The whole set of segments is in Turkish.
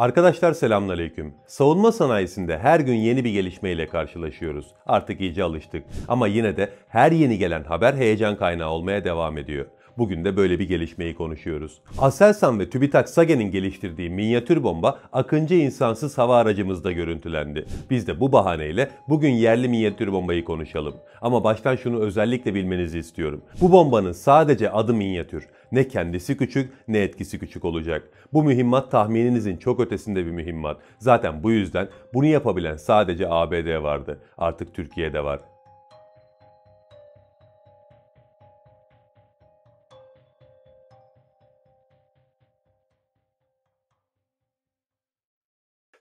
Arkadaşlar selamünaleyküm. Savunma sanayisinde her gün yeni bir gelişmeyle karşılaşıyoruz. Artık iyice alıştık. Ama yine de her yeni gelen haber heyecan kaynağı olmaya devam ediyor. Bugün de böyle bir gelişmeyi konuşuyoruz. Aselsan ve TÜBİTAK SAGE'nin geliştirdiği minyatür bomba Akıncı insansız hava aracımızda görüntülendi. Biz de bu bahaneyle bugün yerli minyatür bombayı konuşalım. Ama baştan şunu özellikle bilmenizi istiyorum. Bu bombanın sadece adı minyatür. Ne kendisi küçük ne etkisi küçük olacak. Bu mühimmat tahmininizin çok ötesinde bir mühimmat. Zaten bu yüzden bunu yapabilen sadece ABD vardı. Artık Türkiye'de var.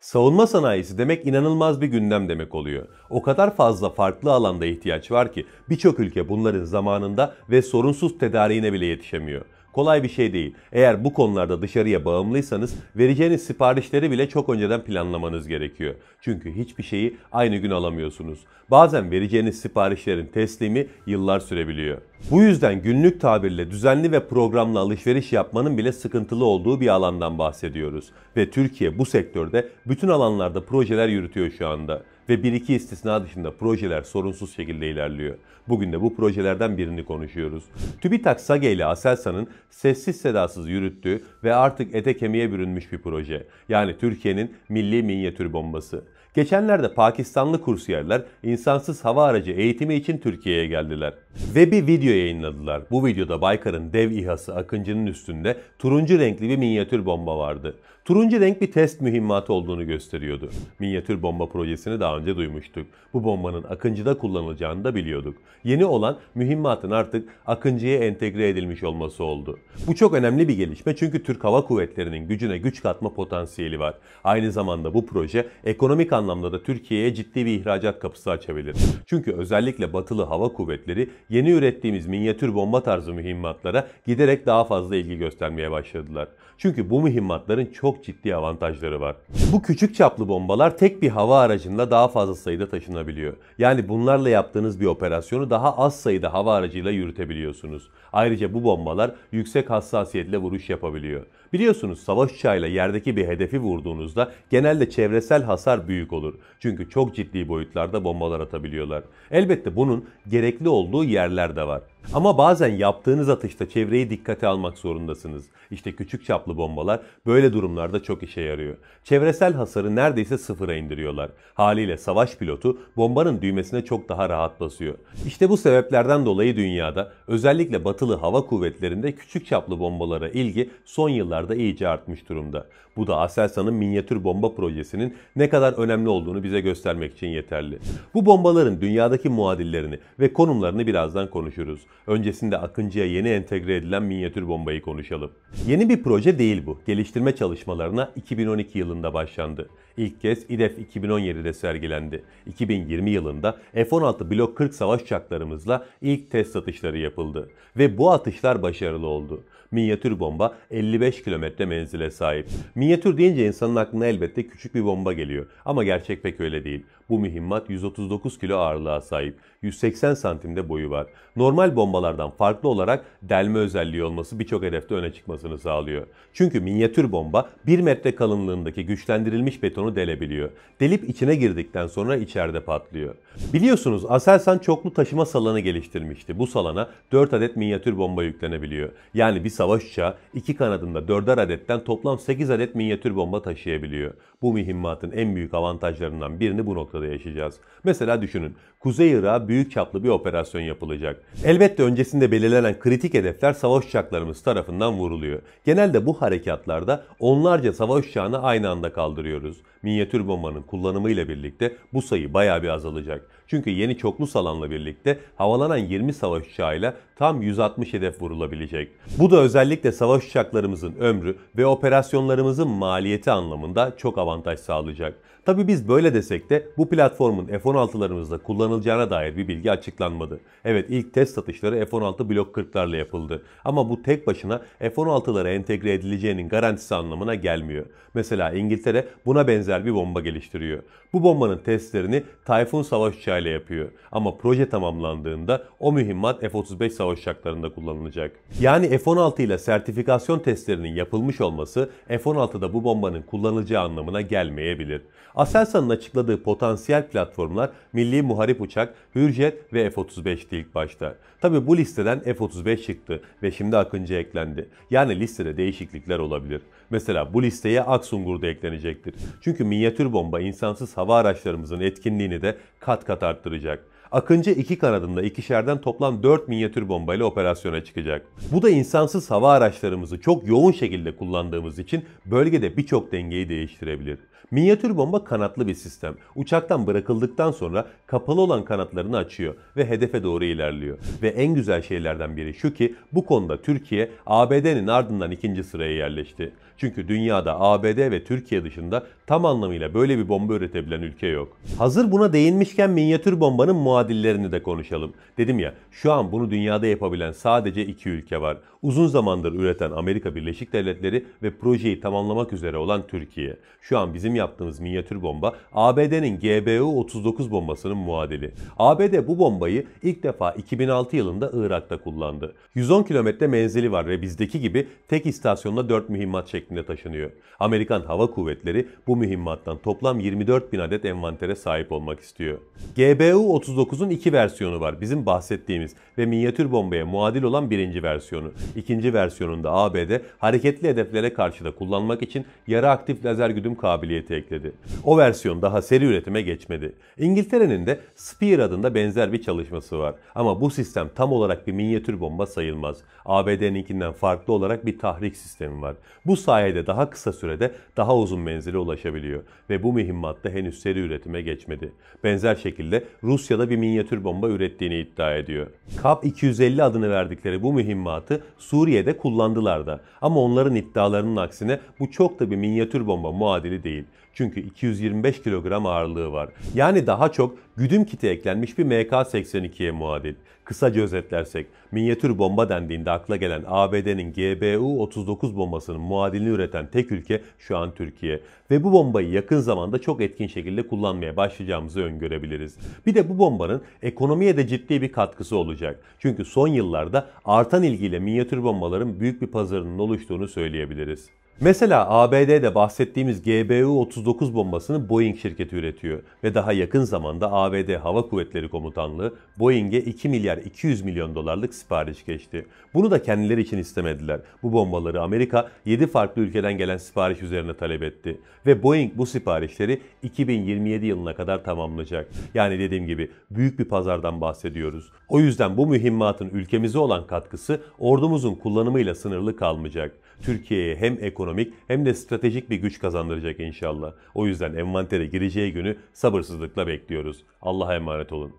Savunma sanayisi demek inanılmaz bir gündem demek oluyor. O kadar fazla farklı alanda ihtiyaç var ki birçok ülke bunların zamanında ve sorunsuz tedariğine bile yetişemiyor. Kolay bir şey değil. Eğer bu konularda dışarıya bağımlıysanız vereceğiniz siparişleri bile çok önceden planlamanız gerekiyor. Çünkü hiçbir şeyi aynı gün alamıyorsunuz. Bazen vereceğiniz siparişlerin teslimi yıllar sürebiliyor. Bu yüzden günlük tabirle düzenli ve programlı alışveriş yapmanın bile sıkıntılı olduğu bir alandan bahsediyoruz. Ve Türkiye bu sektörde bütün alanlarda projeler yürütüyor şu anda ve bir iki istisna dışında projeler sorunsuz şekilde ilerliyor. Bugün de bu projelerden birini konuşuyoruz. TÜBİTAK SAGE ile Aselsan'ın sessiz sedasız yürüttüğü ve artık ete kemiğe bürünmüş bir proje. Yani Türkiye'nin milli minyatür bombası. Geçenlerde Pakistanlı kursiyerler insansız hava aracı eğitimi için Türkiye'ye geldiler. Ve bir video yayınladılar. Bu videoda Baykar'ın dev İHA'sı Akıncı'nın üstünde turuncu renkli bir minyatür bomba vardı. Turuncu renk bir test mühimmatı olduğunu gösteriyordu. Minyatür bomba projesini daha önce duymuştuk. Bu bombanın Akıncı'da kullanılacağını da biliyorduk. Yeni olan mühimmatın artık Akıncı'ya entegre edilmiş olması oldu. Bu çok önemli bir gelişme çünkü Türk Hava Kuvvetleri'nin gücüne güç katma potansiyeli var. Aynı zamanda bu proje ekonomik anlamda da Türkiye'ye ciddi bir ihracat kapısı açabilir. Çünkü özellikle batılı hava kuvvetleri yeni ürettiğimiz minyatür bomba tarzı mühimmatlara giderek daha fazla ilgi göstermeye başladılar. Çünkü bu mühimmatların çok ciddi avantajları var. Bu küçük çaplı bombalar tek bir hava aracında daha fazla sayıda taşınabiliyor. Yani bunlarla yaptığınız bir operasyonu daha az sayıda hava aracıyla yürütebiliyorsunuz. Ayrıca bu bombalar yüksek hassasiyetle vuruş yapabiliyor. Biliyorsunuz savaş uçağıyla yerdeki bir hedefi vurduğunuzda genelde çevresel hasar büyük olur. Çünkü çok ciddi boyutlarda bombalar atabiliyorlar. Elbette bunun gerekli olduğu yerler de var. Ama bazen yaptığınız atışta çevreyi dikkate almak zorundasınız. İşte küçük çaplı bombalar böyle durumlarda çok işe yarıyor. Çevresel hasarı neredeyse sıfıra indiriyorlar. Haliyle savaş pilotu bombanın düğmesine çok daha rahat basıyor. İşte bu sebeplerden dolayı dünyada özellikle batılı hava kuvvetlerinde küçük çaplı bombalara ilgi son yıllarda iyice artmış durumda. Bu da Aselsan'ın minyatür bomba projesinin ne kadar önemli olduğunu bize göstermek için yeterli. Bu bombaların dünyadaki muadillerini ve konumlarını birazdan konuşuruz. Öncesinde Akıncı'ya yeni entegre edilen minyatür bombayı konuşalım. Yeni bir proje değil bu. Geliştirme çalışmalarına 2012 yılında başlandı. İlk kez İDEF 2017'de sergilendi. 2020 yılında F-16 Blok 40 savaş uçaklarımızla ilk test atışları yapıldı. Ve bu atışlar başarılı oldu. Minyatür bomba 55 kilometre menzile sahip. Minyatür deyince insanın aklına elbette küçük bir bomba geliyor. Ama gerçek pek öyle değil. Bu mühimmat 139 kilo ağırlığa sahip. 180 santimde boyu var. Normal bombalardan farklı olarak delme özelliği olması birçok hedefte öne çıkmasını sağlıyor. Çünkü minyatür bomba 1 metre kalınlığındaki güçlendirilmiş betonu delebiliyor. Delip içine girdikten sonra içeride patlıyor. Biliyorsunuz Aselsan çoklu taşıma salanı geliştirmişti. Bu salana 4 adet minyatür bomba yüklenebiliyor. Yani bir savaş uçağı iki kanadında 4'er adetten toplam 8 adet minyatür bomba taşıyabiliyor. Bu mühimmatın en büyük avantajlarından birini bu noktada yaşayacağız. Mesela düşünün Kuzey Irak'a büyük çaplı bir operasyon yapılacak. Elbette öncesinde belirlenen kritik hedefler savaş uçaklarımız tarafından vuruluyor. Genelde bu harekatlarda onlarca savaş uçağını aynı anda kaldırıyoruz. Minyatür bombanın kullanımıyla birlikte bu sayı baya bir azalacak. Çünkü yeni çoklu salanla birlikte havalanan 20 savaş uçağıyla tam 160 hedef vurulabilecek. Bu da özellikle savaş uçaklarımızın ömrü ve operasyonlarımızın maliyeti anlamında çok avantaj sağlayacak. Tabi biz böyle desek de bu platformun F-16'larımızda kullanılacağına dair bir bilgi açıklanmadı. Evet ilk test satışları F-16 Blok 40'larla yapıldı. Ama bu tek başına F-16'lara entegre edileceğinin garantisi anlamına gelmiyor. Mesela İngiltere buna benzer bir bomba geliştiriyor. Bu bombanın testlerini Tayfun savaş uçağıyla yapıyor. Ama proje tamamlandığında o mühimmat F-35 savaş uçaklarında kullanılacak. Yani F-16 F-16 ile sertifikasyon testlerinin yapılmış olması F-16'da bu bombanın kullanılacağı anlamına gelmeyebilir. Aselsan'ın açıkladığı potansiyel platformlar Milli Muharip Uçak, Hürjet ve F-35'ti ilk başta. Tabi bu listeden F-35 çıktı ve şimdi Akıncı eklendi. Yani listede değişiklikler olabilir. Mesela bu listeye Aksungur da eklenecektir. Çünkü minyatür bomba insansız hava araçlarımızın etkinliğini de kat kat arttıracak. Akıncı iki kanadında ikişerden toplam 4 minyatür bombayla operasyona çıkacak. Bu da insansız hava araçlarımızı çok yoğun şekilde kullandığımız için bölgede birçok dengeyi değiştirebilir. Minyatür bomba kanatlı bir sistem. Uçaktan bırakıldıktan sonra kapalı olan kanatlarını açıyor ve hedefe doğru ilerliyor. Ve en güzel şeylerden biri şu ki bu konuda Türkiye ABD'nin ardından ikinci sıraya yerleşti. Çünkü dünyada ABD ve Türkiye dışında tam anlamıyla böyle bir bomba üretebilen ülke yok. Hazır buna değinmişken minyatür bombanın muadillerini de konuşalım. Dedim ya şu an bunu dünyada yapabilen sadece iki ülke var. Uzun zamandır üreten Amerika Birleşik Devletleri ve projeyi tamamlamak üzere olan Türkiye. Şu an bizim yaptığımız minyatür bomba ABD'nin GBU-39 bombasının muadili. ABD bu bombayı ilk defa 2006 yılında Irak'ta kullandı. 110 kilometre menzili var ve bizdeki gibi tek istasyonda 4 mühimmat şeklinde taşınıyor. Amerikan Hava Kuvvetleri bu mühimmattan toplam 24 bin adet envantere sahip olmak istiyor. GBU-39'un iki versiyonu var. Bizim bahsettiğimiz ve minyatür bombaya muadil olan birinci versiyonu. İkinci versiyonunda ABD hareketli hedeflere karşı da kullanmak için yarı aktif lazer güdüm kabiliyeti ekledi. O versiyon daha seri üretime geçmedi. İngiltere'nin de Spear adında benzer bir çalışması var. Ama bu sistem tam olarak bir minyatür bomba sayılmaz. ABD'ninkinden farklı olarak bir tahrik sistemi var. Bu sayede daha kısa sürede daha uzun menzile ulaşabiliyor ve bu mühimmatta henüz seri üretime geçmedi. Benzer şekilde Rusya'da bir minyatür bomba ürettiğini iddia ediyor. KAP 250 adını verdikleri bu mühimmatı Suriye'de kullandılar da. Ama onların iddialarının aksine bu çok da bir minyatür bomba muadili değil. Çünkü 225 kilogram ağırlığı var. Yani daha çok güdüm kiti eklenmiş bir MK-82'ye muadil. Kısaca özetlersek, minyatür bomba dendiğinde akla gelen ABD'nin GBU-39 bombasının muadilini üreten tek ülke şu an Türkiye. Ve bu bombayı yakın zamanda çok etkin şekilde kullanmaya başlayacağımızı öngörebiliriz. Bir de bu bombanın ekonomiye de ciddi bir katkısı olacak. Çünkü son yıllarda artan ilgiyle minyatür bombaların büyük bir pazarının oluştuğunu söyleyebiliriz. Mesela ABD'de bahsettiğimiz GBU-39 bombasını Boeing şirketi üretiyor ve daha yakın zamanda ABD Hava Kuvvetleri Komutanlığı Boeing'e 2 milyar 200 milyon dolarlık sipariş geçti. Bunu da kendileri için istemediler. Bu bombaları Amerika 7 farklı ülkeden gelen sipariş üzerine talep etti ve Boeing bu siparişleri 2027 yılına kadar tamamlayacak. Yani dediğim gibi büyük bir pazardan bahsediyoruz. O yüzden bu mühimmatın ülkemize olan katkısı ordumuzun kullanımıyla sınırlı kalmayacak. Türkiye'ye hem ekonomik hem de stratejik bir güç kazandıracak inşallah. O yüzden envantere gireceği günü sabırsızlıkla bekliyoruz. Allah'a emanet olun.